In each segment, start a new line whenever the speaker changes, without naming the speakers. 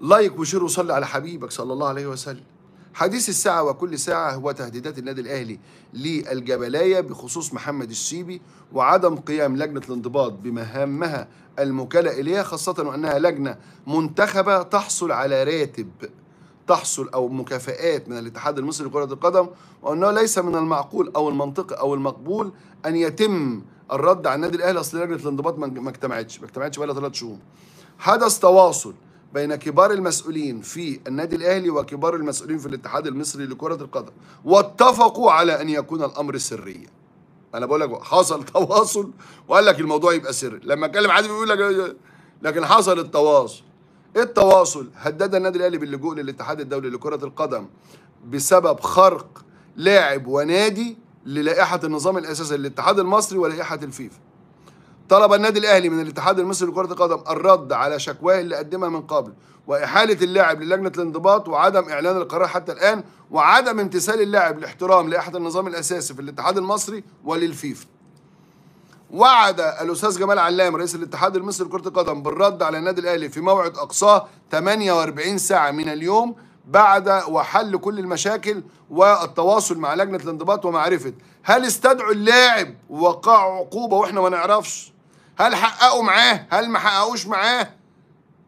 like و share وصلي على حبيبك صلى الله عليه وسلم. حديث الساعة وكل ساعة هو تهديدات النادي الأهلي للجبلاية بخصوص محمد الشيبي وعدم قيام لجنة الانضباط بمهامها الموكلة إليها خاصة وأنها لجنة منتخبة تحصل على راتب تحصل أو مكافآت من الاتحاد المصري لكرة القدم وأنه ليس من المعقول أو المنطقي أو المقبول أن يتم الرد على النادي الأهلي أصل لجنة الانضباط ما اجتمعتش ما اجتمعتش بقى ثلاث شهور. حدث تواصل بين كبار المسؤولين في النادي الأهلي وكبار المسؤولين في الاتحاد المصري لكرة القدم واتفقوا على أن يكون الأمر سريا. أنا بقول لك حصل تواصل وقال لك الموضوع يبقى سري. لما اتكلم عادي بيقول لك لكن حصل التواصل. التواصل هدد النادي الأهلي باللجوء للاتحاد الدولي لكرة القدم بسبب خرق لاعب ونادي للائحة النظام الأساسي للاتحاد المصري ولائحة الفيفا. طلب النادي الأهلي من الاتحاد المصري لكرة القدم الرد على شكواه اللي قدمها من قبل وإحالة اللاعب للجنة الانضباط وعدم إعلان القرار حتى الآن وعدم امتثال اللاعب لاحترام لائحه النظام الأساسي في الاتحاد المصري وللفيفا. وعد الأستاذ جمال علام رئيس الاتحاد المصري لكرة القدم بالرد على النادي الأهلي في موعد أقصاه 48 ساعة من اليوم بعد وحل كل المشاكل والتواصل مع لجنة الانضباط ومعرفة. هل استدعوا اللاعب ووقعوا عقوبة وإحنا ما نعرفش؟ هل حققوا معاه؟ هل ما حققوش معاه؟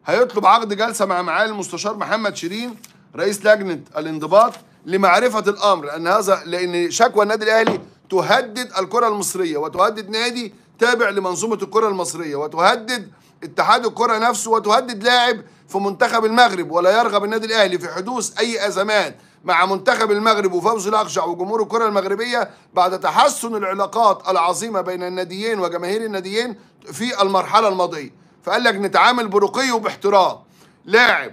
هيطلب عقد جلسة مع معالي المستشار محمد شيرين رئيس لجنة الانضباط لمعرفة الأمر لأن هذا لأن شكوى النادي الأهلي تهدد الكرة المصرية وتهدد نادي تابع لمنظومة الكرة المصرية وتهدد اتحاد الكرة نفسه وتهدد لاعب في منتخب المغرب ولا يرغب النادي الأهلي في حدوث أي ازمات مع منتخب المغرب وفوز الاقشع وجمهور الكرة المغربية بعد تحسن العلاقات العظيمة بين الناديين وجماهير الناديين في المرحلة الماضية. فقال لك نتعامل برقي وباحترام. لاعب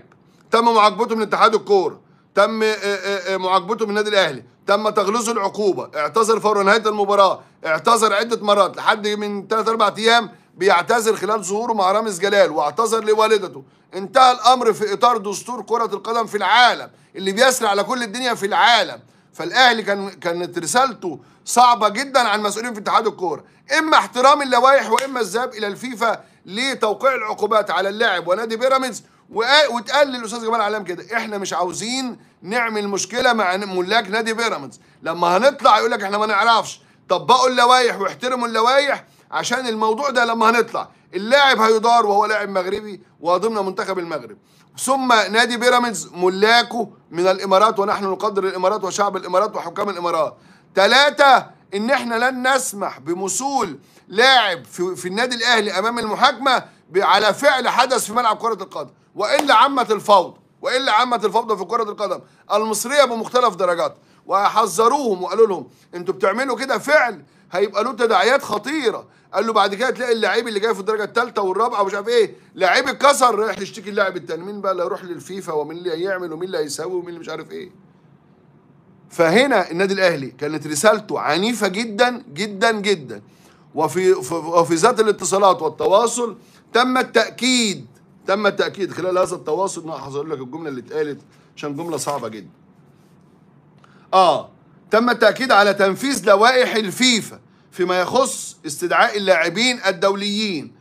تم معاقبته من اتحاد الكورة تم آه، آه، آه، معاقبته من النادي الأهلي تم تغليظ العقوبة اعتذر فور نهاية المباراة اعتذر عدة مرات لحد من 3 4 أيام بيعتذر خلال ظهوره مع رامز جلال واعتذر لوالدته. انتهى الأمر في إطار دستور كرة القدم في العالم. اللي بيسري على كل الدنيا في العالم. فالأهلي كان كانت رسالته صعبة جدا على المسؤولين في اتحاد الكورة. إما احترام اللوائح وإما الذهاب إلى الفيفا لتوقيع العقوبات على اللاعب ونادي بيراميدز. واتقال للأستاذ جمال علام كده إحنا مش عاوزين نعمل مشكلة مع ملاك نادي بيراميدز. لما هنطلع يقول لك إحنا ما نعرفش. طبقوا اللوائح واحترموا اللوائح عشان الموضوع ده لما هنطلع. اللاعب هيدار وهو لاعب مغربي وضمن منتخب المغرب. ثم نادي بيراميدز ملاكه من الإمارات ونحن نقدر الإمارات وشعب الإمارات وحكام الإمارات. ثلاثة إن إحنا لن نسمح بمثول لاعب في, في النادي الأهلي أمام المحاكمة على فعل حدث في ملعب كرة القدم. وإلا عمت الفوضى وإلا عمت الفوضى في كرة القدم. المصرية بمختلف درجاتها وحذروهم وقالوا لهم أنتوا بتعملوا كده فعل هيبقى له تداعيات خطيرة. قال له بعد كده تلاقي اللعيب اللي جاي في الدرجة الثالثه والرابعة ومش عارف إيه لعيب اتكسر رايح يشتكي اللاعب التاني مين بقى اللي هيروح للفيفا ومين اللي هيعمل ومين اللي هيسوي ومين اللي مش عارف إيه. فهنا النادي الأهلي كانت رسالته عنيفة جدا جدا جدا. وفي في- وفي ذات الاتصالات والتواصل تم التأكيد تم التأكيد خلال هذا التواصل. أنا هظهر لك الجملة اللي اتقالت عشان جملة صعبة جدا. آه تم التأكيد على تنفيذ لوائح الفيفا. فيما يخص استدعاء اللاعبين الدوليين.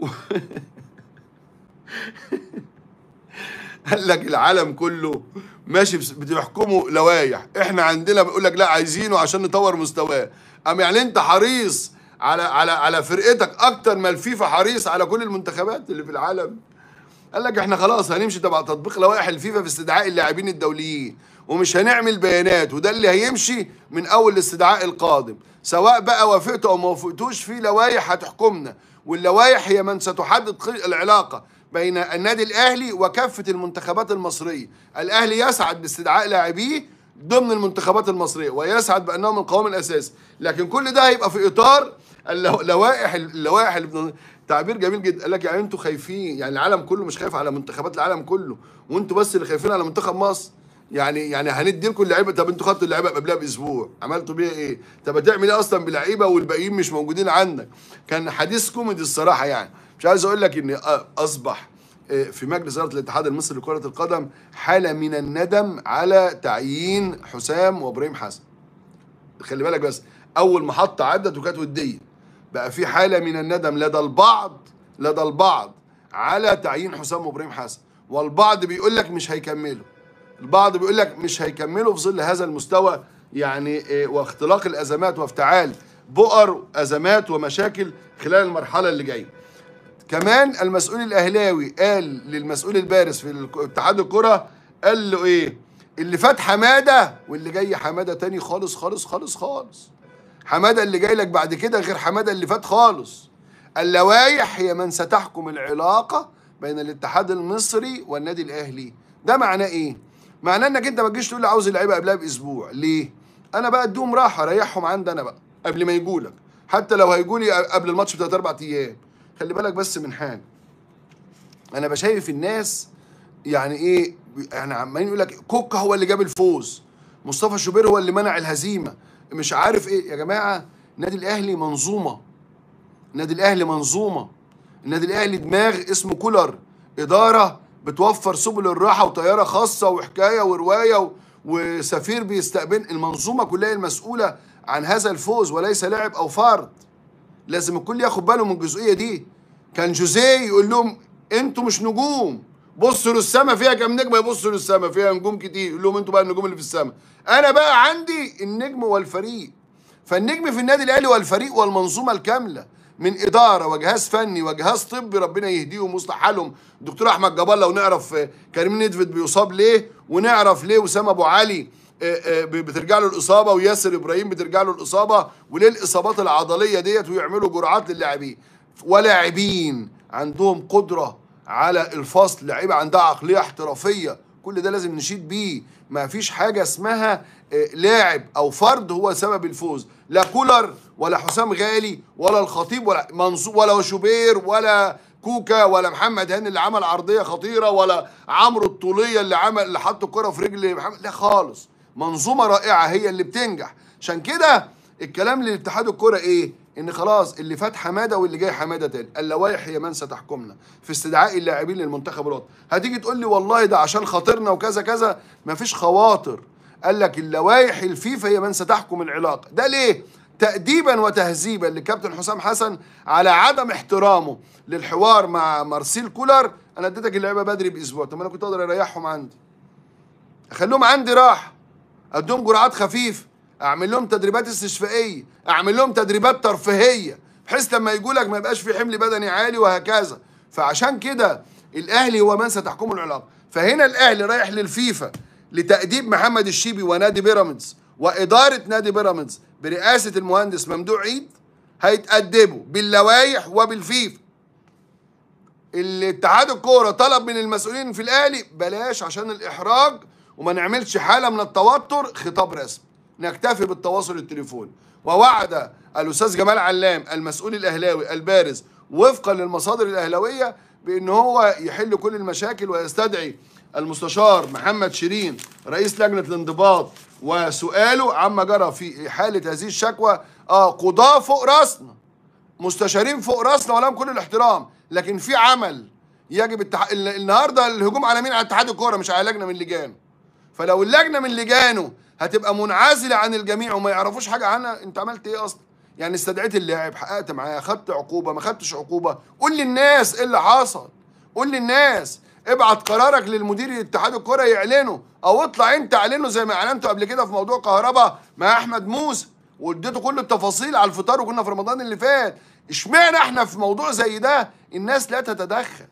قال لك العالم كله ماشي بتحكموا لوائح إحنا عندنا بيقول لك لا عايزينه عشان نطور مستواه. أم يعني أنت حريص على على على فرقتك أكتر ما الفيفا حريص على كل المنتخبات اللي في العالم؟ قال لك إحنا خلاص هنمشي تبع تطبيق لوائح الفيفا في استدعاء اللاعبين الدوليين. ومش هنعمل بيانات وده اللي هيمشي من أول الاستدعاء القادم. سواء بقى وافقتوا أو ما وافقتوش في لوائح هتحكمنا واللوائح هي من ستحدد العلاقة بين النادي الأهلي وكافة المنتخبات المصرية. الأهلي يسعد باستدعاء لاعبيه ضمن المنتخبات المصرية ويسعد بانه من القوام الأساسي. لكن كل ده هيبقى في إطار اللو- اللوائح اللوائح اللي تعبير جميل جدا. قال لك يعني أنتوا خايفين يعني العالم كله مش خايف على منتخبات العالم كله وأنتوا بس اللي خايفين على منتخب مصر. يعني يعني هندي لكم اللعيبة. طب أنتوا خدتوا اللعيبة قبلها بأسبوع عملتوا بيها إيه؟ طب هتعمل إيه أصلا بلعيبه والباقيين مش موجودين عندك؟ كان حديث كوميدي الصراحة يعني. مش عايز أقول لك إن أصبح آه، في مجلس إدارة الاتحاد المصري لكرة القدم حالة من الندم على تعيين حسام وإبراهيم حسن. خلي بالك بس أول محطه عدت وكانت ودية بقى في حالة من الندم. لدى البعض لدى البعض على تعيين حسام وإبراهيم حسن والبعض بيقول لك مش هيكملوا. البعض بيقول لك مش هيكملوا في ظل هذا المستوى يعني إيه، واختلاق الأزمات وافتعال بؤر أزمات ومشاكل خلال المرحلة اللي جاية. كمان المسؤول الأهلاوي قال للمسؤول البارز في اتحاد الكرة قال له إيه؟ اللي فات حمادة واللي جاي حمادة تاني خالص خالص خالص خالص. حمادة اللي جاي لك بعد كده غير حمادة اللي فات خالص. اللوائح هي من ستحكم العلاقة بين الاتحاد المصري والنادي الأهلي. ده معناه إيه؟ معناه إنك أنت ما تجيش تقول لي عاوز اللعيبة قبلها بأسبوع. ليه؟ أنا بقى أديهم راحة ريحهم عندي أنا بقى قبل ما يجوا لك حتى لو هيجوا لي قبل الماتش بثلاث أربع أيام. خلي بالك بس من حاجة. أنا بشايف الناس يعني إيه يعني عمالين يقول لك كوكا هو اللي جاب الفوز. مصطفى شوبير هو اللي منع الهزيمة. مش عارف إيه. يا جماعة النادي الأهلي منظومة. النادي الأهلي منظومة. النادي الأهلي دماغ اسمه كولر. إدارة بتوفر سبل الراحة وطيارة خاصة وحكاية ورواية. وسفير بيستقبل المنظومة كلها المسؤولة عن هذا الفوز وليس لاعب أو فرد. لازم الكل ياخد باله من الجزئية دي. كان جوزيه يقول لهم أنتوا مش نجوم. بصوا للسما فيها كام نجمة؟ يبصوا للسما فيها نجوم كتير. يقول لهم أنتوا بقى النجوم اللي في السما. أنا بقى عندي النجم والفريق. فالنجم في النادي الأهلي والفريق والمنظومة الكاملة. من إدارة وجهاز فني وجهاز طبي ربنا يهديهم ويصلح حالهم الدكتور أحمد جبال لو نعرف آه، كريم نيدفيد بيصاب ليه؟ ونعرف ليه وسام أبو علي آه، آه، بترجع له الإصابة وياسر إبراهيم بترجع له الإصابة وليه الإصابات العضلية ديت ويعملوا جرعات للاعبين ولاعبين عندهم قدرة على الفصل لعيبة عندها عقلية احترافية. كل ده لازم نشيد بيه. ما فيش حاجة اسمها آه، لاعب أو فرد هو سبب الفوز. لا كولر ولا حسام غالي ولا الخطيب ولا منصور ولا شوبير ولا كوكا ولا محمد هاني اللي عمل عرضية خطيرة ولا عمرو الطولية اللي عمل اللي حط الكرة في رجل محمد. لا خالص. منظومة رائعة هي اللي بتنجح. عشان كده الكلام لاتحاد الكره إيه؟ إن خلاص اللي فات حمادة واللي جاي حمادة تاني. اللوائح هي من ستحكمنا. في استدعاء اللاعبين للمنتخب الوطني. هتيجي تقول لي والله ده عشان خاطرنا وكذا كذا؟ مفيش خواطر. قال لك اللوائح الفيفا هي من ستحكم العلاقة. ده ليه؟ تأديبا وتهذيبا لكابتن حسام حسن على عدم احترامه للحوار مع مارسيل كولر. أنا اديتك اللعيبة بدري بأسبوع. طب أنا كنت أقدر أريحهم عندي. أخليهم عندي راحة. أديهم جرعات خفيف. اعمل لهم تدريبات استشفائية اعمل لهم تدريبات ترفيهية بحيث لما يجوا لك ما يبقاش في حمل بدني عالي وهكذا. فعشان كده الأهلي هو من ستحكمه العلاقة. فهنا الأهلي رايح للفيفا لتأديب محمد الشيبي ونادي بيراميدز وإدارة نادي بيراميدز برئاسة المهندس ممدوح عيد هيتأدبوا باللوائح وبالفيفا. الاتحاد الكورة طلب من المسؤولين في الأهلي بلاش عشان الإحراج وما نعملش حالة من التوتر خطاب رسمي. نكتفي بالتواصل التليفوني. ووعد الأستاذ جمال علام المسؤول الأهلاوي البارز وفقا للمصادر الأهلاوية بأن هو يحل كل المشاكل ويستدعي المستشار محمد شيرين رئيس لجنة الانضباط وسؤاله عما جرى في حالة هذه الشكوى. آه قضاة فوق راسنا مستشارين فوق راسنا ولهم كل الاحترام لكن في عمل يجب التح... ال- النهارده الهجوم على مين؟ على اتحاد الكورة مش على لجنة من لجانه. فلو اللجنة من لجانه هتبقى منعزلة عن الجميع وما يعرفوش حاجة عنها. انت عملت إيه أصلا؟ يعني استدعيت اللاعب حققت معاه خدت عقوبة ما خدتش عقوبة. قول للناس إيه اللي حصل. قول للناس ابعت قرارك للمدير اتحاد الكره يعلنه أو اطلع أنت أعلنه زي ما أعلنته قبل كده في موضوع كهربا مع أحمد موسى. واديته كل التفاصيل على الفطار وكنا في رمضان اللي فات. اشمعنى إحنا في موضوع زي ده الناس لا تتدخل؟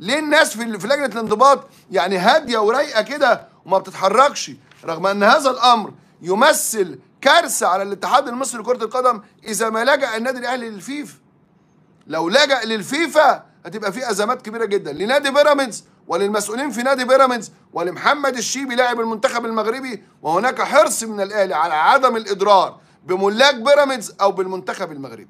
ليه الناس في لجنة الانضباط يعني هادية ورايقة كده وما بتتحركش؟ رغم أن هذا الأمر يمثل كارثة على الاتحاد المصري لكرة القدم إذا ما لجأ النادي الأهلي للفيفا لو لجأ للفيفا هتبقى في أزمات كبيرة جدا لنادي بيراميدز وللمسؤولين في نادي بيراميدز ولمحمد الشيبي لاعب المنتخب المغربي وهناك حرص من الأهلي على عدم الإضرار بملاك بيراميدز أو بالمنتخب المغربي.